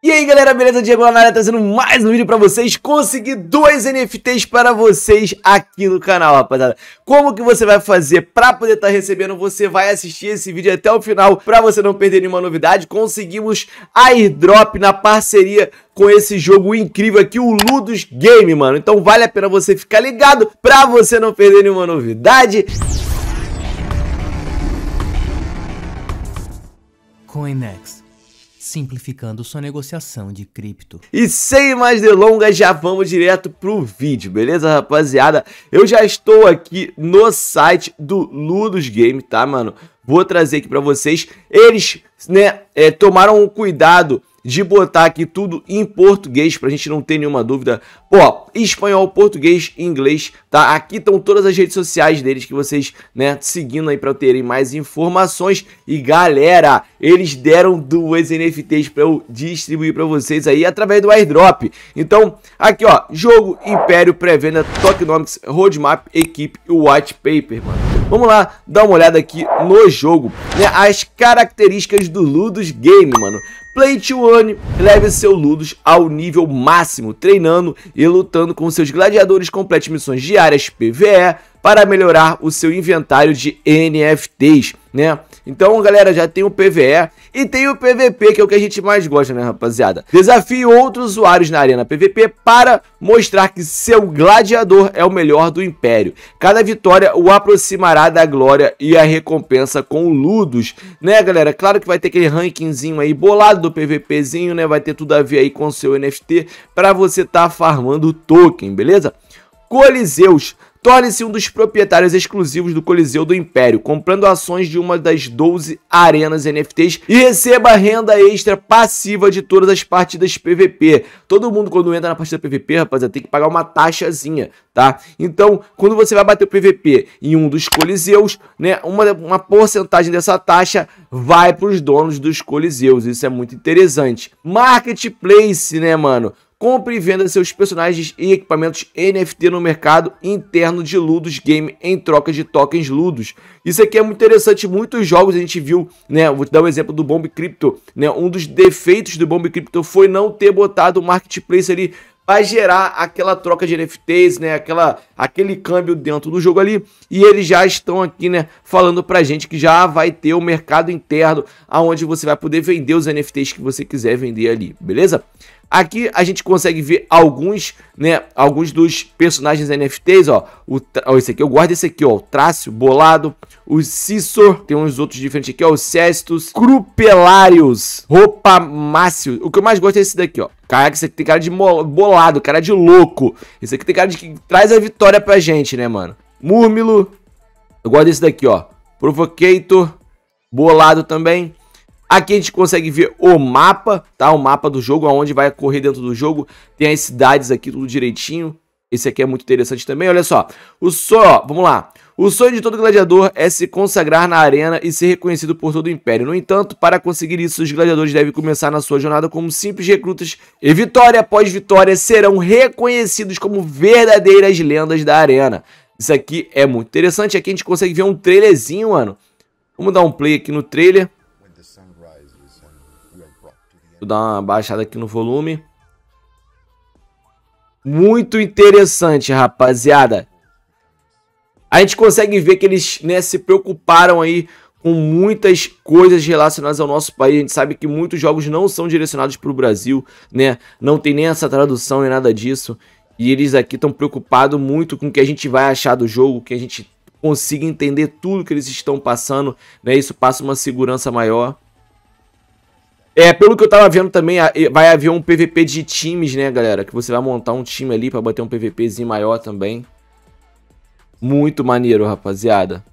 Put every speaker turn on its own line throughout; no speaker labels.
E aí galera, beleza? Diego na área trazendo mais um vídeo pra vocês. Consegui dois NFTs para vocês aqui no canal, rapaziada. Como que você vai fazer pra poder estar tá recebendo? Você vai assistir esse vídeo até o final Pra você não perder nenhuma novidade. Conseguimos airdrop na parceria com esse jogo incrível aqui, o Ludus Game, mano. Então vale a pena você ficar ligado pra você não perder nenhuma novidade.
Coinex simplificando sua negociação de cripto.
E sem mais delongas, já vamos direto pro vídeo, beleza, rapaziada? Eu já estou aqui no site do Ludus Game, tá, mano? Vou trazer aqui para vocês. Eles, né, é, tomaram um cuidado de botar aqui tudo em português pra gente não ter nenhuma dúvida. Pô, espanhol, português e inglês, tá? Aqui estão todas as redes sociais deles que vocês, né, seguindo aí para terem mais informações. E galera, eles deram duas NFTs para eu distribuir para vocês aí através do airdrop. Então, aqui ó, jogo, império, pré-venda, tokenomics, roadmap, equipe e white paper, mano. Vamos lá dar uma olhada aqui no jogo, né? As características do Ludus Game, mano. Play to Earn leve seu Ludus ao nível máximo, treinando e lutando com seus gladiadores, complete missões diárias PVE para melhorar o seu inventário de NFTs, né? Então, galera, já tem o PVE e tem o PVP, que é o que a gente mais gosta, né, rapaziada? Desafie outros usuários na arena PVP para mostrar que seu gladiador é o melhor do Império. Cada vitória o aproximará da glória e a recompensa com o Ludus, né, galera? Claro que vai ter aquele rankingzinho aí bolado do PVPzinho, né? Vai ter tudo a ver aí com o seu NFT para você tá farmando token, beleza? Coliseus Torne-se um dos proprietários exclusivos do Coliseu do Império, comprando ações de uma das 12 arenas NFTs e receba renda extra passiva de todas as partidas PVP. Todo mundo quando entra na partida PVP, rapaziada, tem que pagar uma taxazinha, tá? Então, quando você vai bater o PVP em um dos Coliseus, né, uma, uma porcentagem dessa taxa vai para os donos dos Coliseus. Isso é muito interessante. Marketplace, né, mano? Compre e venda seus personagens e equipamentos NFT no mercado interno de Ludus Game em troca de tokens Ludus. Isso aqui é muito interessante, muitos jogos a gente viu, né? Vou te dar um exemplo do Bomb Crypto, né? Um dos defeitos do Bomb Crypto foi não ter botado o marketplace ali para gerar aquela troca de NFTs, né? Aquela, aquele câmbio dentro do jogo ali. E eles já estão aqui, né? Falando pra gente que já vai ter o mercado interno, aonde você vai poder vender os NFTs que você quiser vender ali, beleza? Aqui a gente consegue ver alguns, né, alguns dos personagens NFTs, ó. O, ó, esse aqui, eu guardo esse aqui, ó, o Trácio, Bolado, o Cissor, tem uns outros diferentes aqui, ó, o Cestus, Crupelários, Roupa Mácio. O que eu mais gosto é esse daqui, ó. Caraca, esse aqui tem cara de bolado, cara de louco. Esse aqui tem cara de que traz a vitória pra gente, né, mano? Múrmilo, eu gosto desse daqui, ó. Provocator, bolado também. Aqui a gente consegue ver o mapa, tá? O mapa do jogo, aonde vai correr dentro do jogo. Tem as cidades aqui, tudo direitinho. Esse aqui é muito interessante também, olha só. O sonho, vamos lá. O sonho de todo gladiador é se consagrar na arena e ser reconhecido por todo o Império. No entanto, para conseguir isso, os gladiadores devem começar na sua jornada como simples recrutas e vitória após vitória serão reconhecidos como verdadeiras lendas da arena. Isso aqui é muito interessante. Aqui a gente consegue ver um trailerzinho, mano. Vamos dar um play aqui no trailer. Vou dar uma baixada aqui no volume. Muito interessante, rapaziada. A gente consegue ver que eles né, se preocuparam aí com muitas coisas relacionadas ao nosso país. A gente sabe que muitos jogos não são direcionados para o Brasil, né? Não tem nem essa tradução nem nada disso. E eles aqui estão preocupados muito com o que a gente vai achar do jogo, que a gente consiga entender tudo que eles estão passando, né? Isso passa uma segurança maior. É, pelo que eu tava vendo também, vai haver um PVP de times, né, galera? Que você vai montar um time ali pra bater um PVPzinho maior também. Muito maneiro, rapaziada.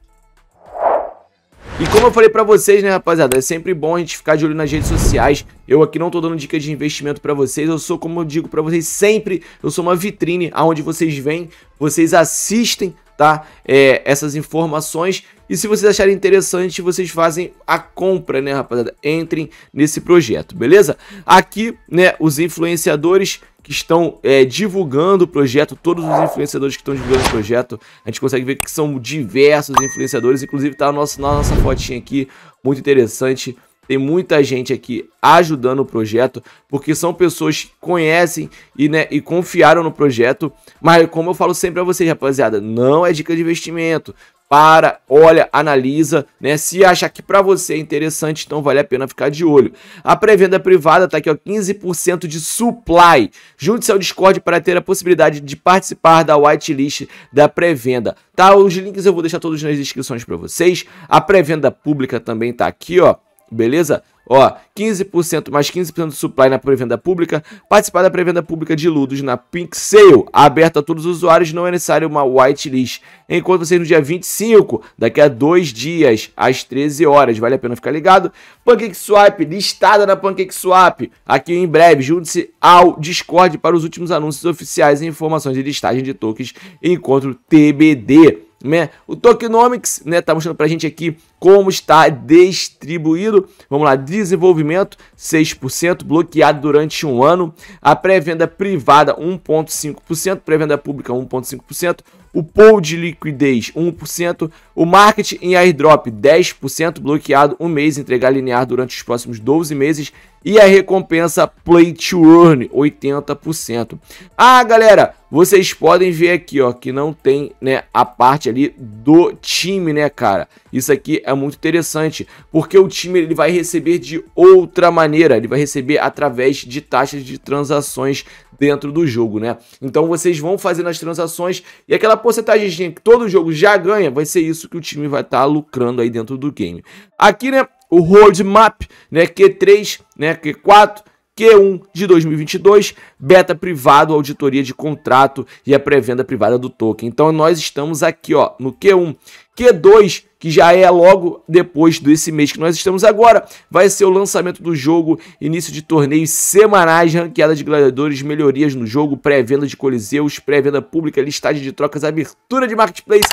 E como eu falei pra vocês, né, rapaziada, é sempre bom a gente ficar de olho nas redes sociais. Eu aqui não tô dando dicas de investimento pra vocês, eu sou, como eu digo pra vocês sempre, eu sou uma vitrine aonde vocês vêm, vocês assistem tá? É, essas informações. E se vocês acharem interessante, vocês fazem a compra, né, rapaziada? Entrem nesse projeto, beleza? Aqui, né, os influenciadores que estão é, divulgando o projeto, todos os influenciadores que estão divulgando o projeto, a gente consegue ver que são diversos influenciadores, inclusive tá na nossa fotinha aqui, muito interessante. Tem muita gente aqui ajudando o projeto, porque são pessoas que conhecem e, né, e confiaram no projeto. Mas como eu falo sempre a vocês, rapaziada, não é dica de investimento para, olha, analisa, né? Se acha que para você é interessante, então vale a pena ficar de olho. A pré-venda privada tá aqui, ó, 15% de supply. Junte-se ao Discord para ter a possibilidade de participar da whitelist da pré-venda. Tá, os links eu vou deixar todos nas descrições para vocês. A pré-venda pública também tá aqui, ó. Beleza? Ó, 15% mais 15% de supply na pré-venda pública. Participar da pré-venda pública de Ludos na Pink Sale, aberta a todos os usuários, não é necessário uma whitelist. Enquanto vocês no dia 25, daqui a dois dias, às 13 horas. Vale a pena ficar ligado. PancakeSwap, listada na PancakeSwap. Aqui em breve, junte-se ao Discord para os últimos anúncios oficiais e informações de listagem de tokens encontro TBD né? O Tokenomics, né, tá mostrando pra gente aqui como está distribuído. Vamos lá, desenvolvimento 6%, bloqueado durante um ano. A pré-venda privada 1.5%, pré-venda pública 1.5%, o pool de liquidez 1%, o market em airdrop 10%, bloqueado um mês, entregar linear durante os próximos 12 meses e a recompensa Play to Earn 80%. Ah, galera, vocês podem ver aqui, ó, que não tem, né, a parte ali do time, né, cara? Isso aqui é muito interessante, porque o time ele vai receber de outra maneira, ele vai receber através de taxas de transações dentro do jogo, né? Então vocês vão fazendo as transações e aquela porcentagem que todo jogo já ganha, vai ser isso que o time vai estar tá lucrando aí dentro do game. Aqui, né, o roadmap, né, Q3, né, Q4, Q1 de 2022, beta privado, auditoria de contrato e a pré-venda privada do token. Então nós estamos aqui, ó, no Q1. Q2, que já é logo depois desse mês que nós estamos agora, vai ser o lançamento do jogo, início de torneios semanais, ranqueada de gladiadores, melhorias no jogo, pré-venda de coliseus, pré-venda pública, listagem de trocas, abertura de marketplace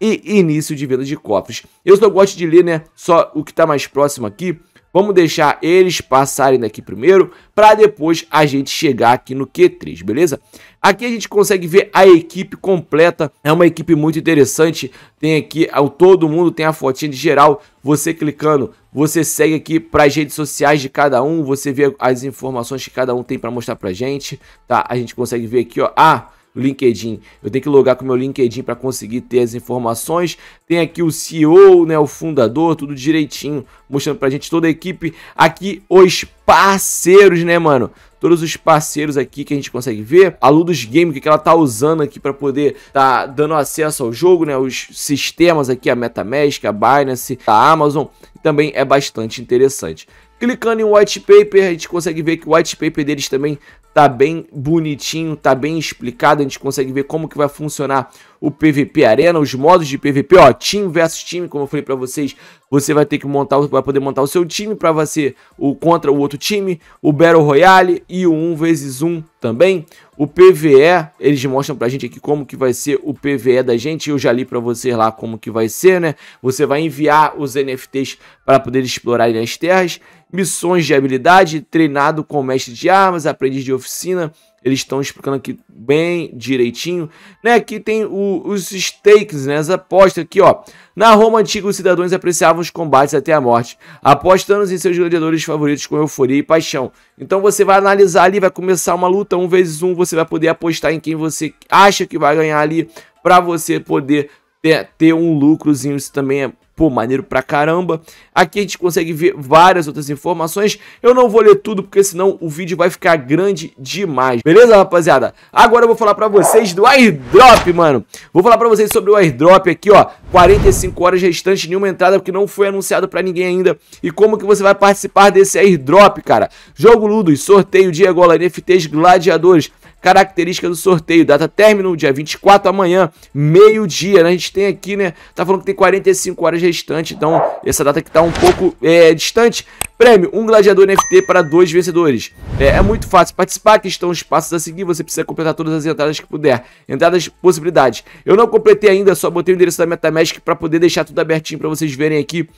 e início de venda de cofres. Eu só gosto de ler, né, só o que está mais próximo aqui, Vamos deixar eles passarem daqui primeiro, para depois a gente chegar aqui no Q3, beleza? Aqui a gente consegue ver a equipe completa, é uma equipe muito interessante, tem aqui, todo mundo tem a fotinha de geral, você clicando, você segue aqui para as redes sociais de cada um, você vê as informações que cada um tem para mostrar pra gente, tá? A gente consegue ver aqui, ó, ah, LinkedIn. Eu tenho que logar com o meu LinkedIn para conseguir ter as informações. Tem aqui o CEO, né, o fundador, tudo direitinho, mostrando pra gente toda a equipe. Aqui os parceiros, né, mano? Todos os parceiros aqui que a gente consegue ver. A Ludus Game, que ela tá usando aqui para poder tá dando acesso ao jogo, né? Os sistemas aqui, a MetaMask, a Binance, a Amazon, também é bastante interessante. Clicando em white paper, a gente consegue ver que o white paper deles também tá bem bonitinho, tá bem explicado, a gente consegue ver como que vai funcionar o PVP Arena, os modos de PVP, ó, time versus time, como eu falei para vocês, você vai ter que montar, vai poder montar o seu time para você o contra o outro time, o Battle Royale e o 1 vezes 1 também. O PVE, eles mostram pra gente aqui como que vai ser o PVE da gente, eu já li para vocês lá como que vai ser, né? Você vai enviar os NFTs para poder explorar as terras missões de habilidade, treinado com mestre de armas, aprendiz de oficina. Eles estão explicando aqui bem direitinho. Né? Aqui tem o, os stakes, né? as apostas aqui, ó. Na Roma antiga, os cidadãos apreciavam os combates até a morte, apostando em seus gladiadores favoritos com euforia e paixão. Então você vai analisar ali, vai começar uma luta um vezes um, você vai poder apostar em quem você acha que vai ganhar ali, para você poder ter, ter um lucrozinho. Isso também é Pô, maneiro pra caramba. Aqui a gente consegue ver várias outras informações. Eu não vou ler tudo, porque senão o vídeo vai ficar grande demais. Beleza, rapaziada? Agora eu vou falar pra vocês do airdrop, mano. Vou falar pra vocês sobre o airdrop aqui, ó. 45 horas restantes, nenhuma entrada, porque não foi anunciado pra ninguém ainda. E como que você vai participar desse airdrop, cara? Jogo Ludos, sorteio, dia gola, NFTs, gladiadores. Característica do sorteio, data término, dia 24 amanhã, meio-dia, né? A gente tem aqui, né? Tá falando que tem 45 horas restantes, então essa data aqui tá um pouco é, distante. Prêmio, um gladiador NFT para dois vencedores. É, é, muito fácil participar, aqui estão os passos a seguir, você precisa completar todas as entradas que puder. Entradas, possibilidades. Eu não completei ainda, só botei o endereço da MetaMask para poder deixar tudo abertinho para vocês verem aqui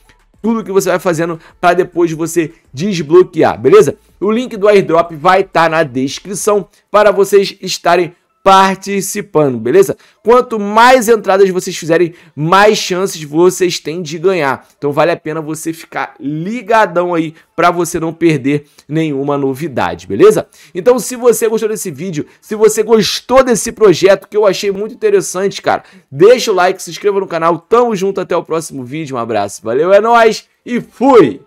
tudo que você vai fazendo para depois você desbloquear, beleza? O link do airdrop vai estar tá na descrição para vocês estarem participando, beleza? Quanto mais entradas vocês fizerem, mais chances vocês têm de ganhar. Então vale a pena você ficar ligadão aí para você não perder nenhuma novidade, beleza? Então se você gostou desse vídeo, se você gostou desse projeto que eu achei muito interessante, cara, deixa o like, se inscreva no canal. Tamo junto até o próximo vídeo. Um abraço. Valeu, é nóis e fui!